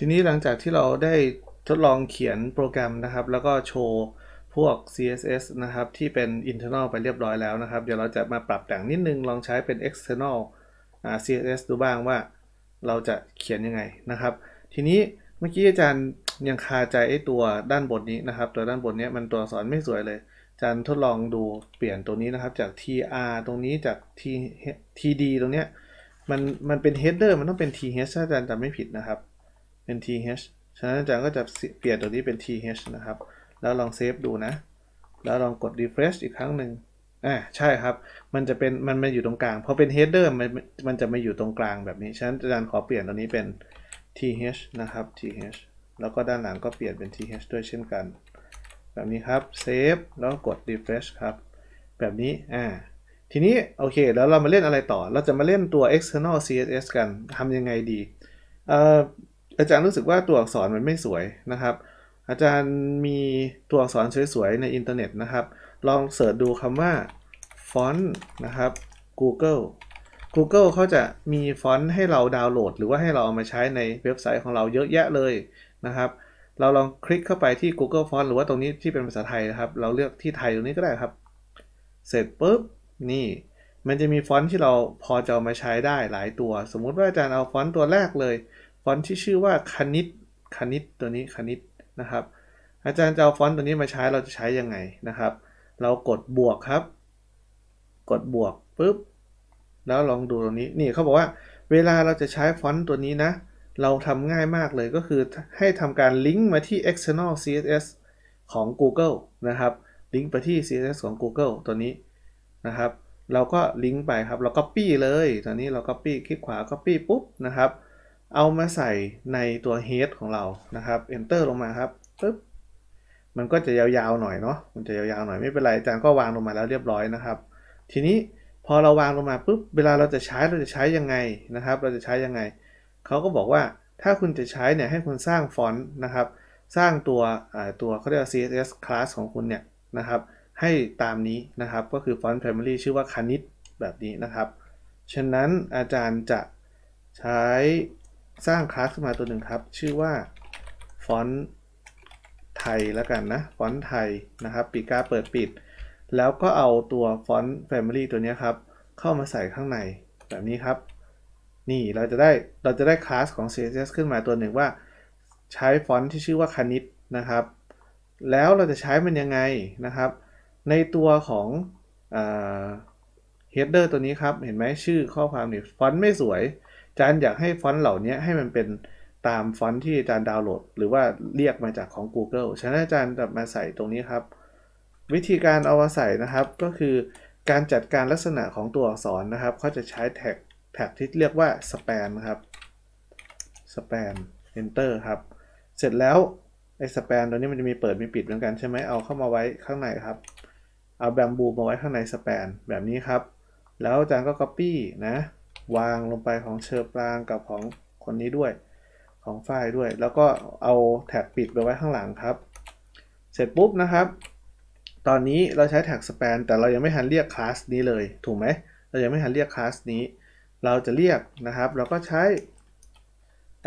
ทีนี้หลังจากที่เราได้ทดลองเขียนโปรแกรมนะครับ แล้วก็โชว์พวก CSS นะครับ ที่เป็น internal ไปเรียบร้อยแล้วนะครับ เดี๋ยวเราจะมาปรับแต่งนิดนึง ลองใช้เป็น external CSS ดูบ้างว่าเราจะเขียนยังไงนะครับ ทีนี้เมื่อกี้อาจารย์ยังคาใจไอ้ตัวด้านบนนี้นะครับ ตัวด้านบนนี้มันตัวอักษรไม่สวยเลยอาจารย์ทดลองดูเปลี่ยนตัวนี้นะครับจาก tr ตรงนี้จาก t td ตรงเนี้ยมันมันเป็น header มันต้องเป็น th ถ้าอาจารย์จำไม่ผิดนะครับ เป็น th ฉะนั้นอาจารย์ก็จะเปลี่ยนตัวนี้เป็น th นะครับ แล้วลองเซฟดูนะ แล้วลองกด refresh อีกครั้งหนึ่งอ่าใช่ครับ มันจะเป็นมันมาอยู่ตรงกลาง พอเป็น header มันมันจะมาอยู่ตรงกลางแบบนี้ ฉะนั้นอาจารย์ขอเปลี่ยนตัวนี้เป็น th นะครับ th แล้วก็ด้านหลังก็เปลี่ยนเป็น th ด้วยเช่นกัน แบบนี้ครับ เซฟ แล้วกด refresh ครับ แบบนี้ อ่า ทีนี้ โอเค แล้วเรามาเล่นอะไรต่อ เราจะมาเล่นตัว external css กัน ทำยังไงดี เอ่อ อาจารย์รู้สึกว่าตัวอักษรมันไม่สวยนะครับ อาจารย์มีตัวอักษรสวยๆในอินเทอร์เน็ตนะครับ ลอง search ดูคำว่าฟอนต์นะครับ Google Google เขาจะมีฟอนต์ให้เราดาวน์โหลด หรือว่าให้เราเอามาใช้ในเว็บไซต์ของเราเยอะแยะเลยนะครับ เราลองคลิกเข้าไปที่ Google Font หรือว่าตรงนี้ที่เป็นภาษาไทยนะครับ เราเลือกที่ไทยตรงนี้ก็ได้ครับ เสร็จปุ๊บนี่ มันจะมีฟอนต์ที่เราพอจะเอามาใช้ได้หลายตัว สมมุติว่าอาจารย์เอาฟอนต์ตัวแรกเลย ฟอนต์ที่ชื่อว่า Kanit Kanit ตัวนี้ Kanit นะครับ อาจารย์จะเอาฟอนต์ตัวนี้มาใช้เราจะใช้ยังไงนะครับ เรากดบวกครับ กดบวกปุ๊บแล้วลองดูตรงนี้นี่เขาบอกว่า เวลาเราจะใช้ฟอนต์ตัวนี้นะ เราทำง่ายมากเลยก็คือให้ทำการลิงก์มาที่ external CSS ของ Google นะครับ ลิงก์ไปที่ CSS ของ Google ตัวนี้นะครับ เราก็ลิงก์ไปครับ เรา copy เลย ตอนนี้เรา copy คลิกขวา copy ปุ๊บนะครับ เอามาใส่ในตัว head ของเรานะครับ enter ลงมาครับปุ๊บมันก็จะยาวๆหน่อยเนาะมันจะยาวๆหน่อยไม่เป็นไรอาจารย์ก็วางลงมาแล้วเรียบร้อยนะครับ ทีนี้พอเราวางลงมาปุ๊บเวลาเราจะใช้เราจะใช้ยังไงนะครับ เราจะใช้ยังไงเขาก็บอกว่าถ้าคุณจะใช้เนี่ยให้คุณสร้างฟอนต์นะครับ สร้างตัวตัวเขาเรียกว่า CSS class ของคุณเนี่ยนะครับ ให้ตามนี้นะครับก็คือฟอนต์ primary ชื่อว่าคณิตแบบนี้นะครับ ฉะนั้นอาจารย์จะใช้ สร้างคลาสขึ้นมาตัวหนึ่งครับ ชื่อว่าฟอนต์ไทยแล้วกันนะฟอนต์ไทยนะครับปีกกาเปิดปิด แล้วก็เอาตัวฟอนต์ family ตัวนี้ครับ เข้ามาใส่ข้างในแบบนี้ครับ นี่เราจะได้เราจะได้คลาสของ CSS ขึ้นมาตัวหนึ่งว่า ใช้ฟอนต์ที่ชื่อว่า Kanit นะครับ แล้วเราจะใช้มันยังไงนะครับ ในตัวของ header ตัวนี้ครับ เห็นไหมชื่อข้อความนี่ฟอนต์ไม่สวย จารย์อยากให้ฟอนต์เหล่านี้ให้มันเป็นตามฟอนต์ที่อาจารย์ดาวน์โหลด หรือว่าเรียกมาจากของ Google ฉะนั้นอาจารย์จะมาใส่ตรงนี้ครับ วิธีการเอามาใส่นะครับ ก็คือการจัดการลักษณะของตัวอักษรนะครับเขาจะใช้แท็กแท็กที่เรียกว่า span ครับ span enter ครับ เสร็จแล้วไอ้ span ตัวนี้มันจะมีเปิดมีปิดเหมือนกันใช่ไหมเอาเข้ามาไว้ข้างในครับ เอาแบมบูมาไว้ข้างใน span แบบนี้ครับ แล้วอาจารย์ก็ copy นะ วางลงไปของเชอร์ปรางกับของคนนี้ด้วย ของฝ้ายด้วย แล้วก็เอาแท็กปิดไปไว้ข้างหลังครับ เสร็จปุ๊บนะครับ ตอนนี้เราใช้ tag span แต่เรายังไม่ทันเรียกคลาสนี้เลย ถูกไหม เรายังไม่ทันเรียกคลาสนี้ เราจะเรียกนะครับ เราก็ใช้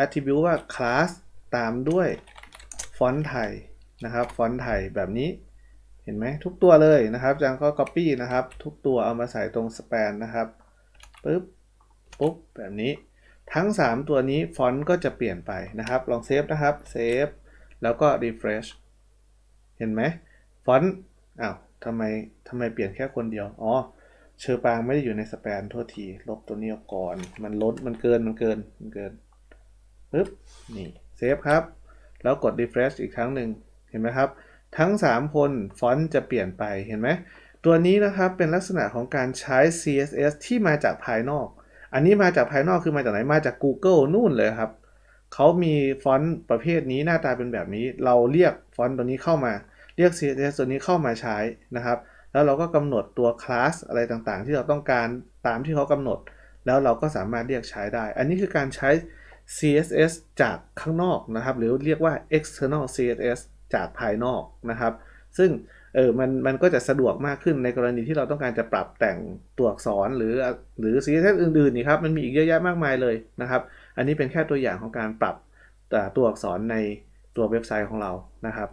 attribute ว่า class ตามด้วยฟอนต์ไทยนะครับ ฟอนต์ไทยแบบนี้เห็นไหมทุกตัวเลยนะครับจารย์ก็ copy นะครับ ทุกตัวเอามาใส่ตรง span นะครับปึ๊บ ปุ๊บแบบนี้ ทั้ง 3 ตัวนี้ฟอนต์ก็จะเปลี่ยนไปนะครับ ลองเซฟนะครับเซฟแล้วก็ refresh เห็นไหมฟอนต์อ้าวทำไมทำไมเปลี่ยนแค่คนเดียว อ๋อ เฌอปรางไม่ได้อยู่ใน span โทษที ลบตัวนี้ออกก่อน มันลดมันเกินมันเกินมันเกินปึ๊บนี่เซฟครับ แล้วกด refresh อีกครั้งหนึ่งเห็นไหมครับ ทั้ง 3 คนฟอนต์จะเปลี่ยนไปเห็นไหมตัวนี้นะครับเป็นลักษณะของการใช้ CSS ที่มาจากภายนอก อันนี้มาจากภายนอกคือมาจากไหนมาจาก Google นู่นเลยครับ เขามีฟอนต์ประเภทนี้หน้าตาเป็นแบบนี้ เราเรียกฟอนต์ตัวนี้เข้ามา เรียก CSS ตัวนี้เข้ามาใช้นะครับ แล้วเราก็กำหนดตัวคลาสอะไรต่างๆ ที่เราต้องการตามที่เขากำหนด แล้วเราก็สามารถเรียกใช้ได้ อันนี้คือการใช้ CSS จากข้างนอกนะครับ หรือเรียกว่า external CSS จากภายนอกนะครับ ซึ่ง เออมันมันก็จะสะดวกมากขึ้นในกรณีที่เราต้องการจะปรับแต่งตัวอักษรหรือหรือซีเซนอื่นๆนี่ครับมันมีอีกเยอะแยะมากมายเลยนะครับ อันนี้เป็นแค่ตัวอย่างของการปรับแต่ตัวอักษรในตัวเว็บไซต์ของเรานะครับ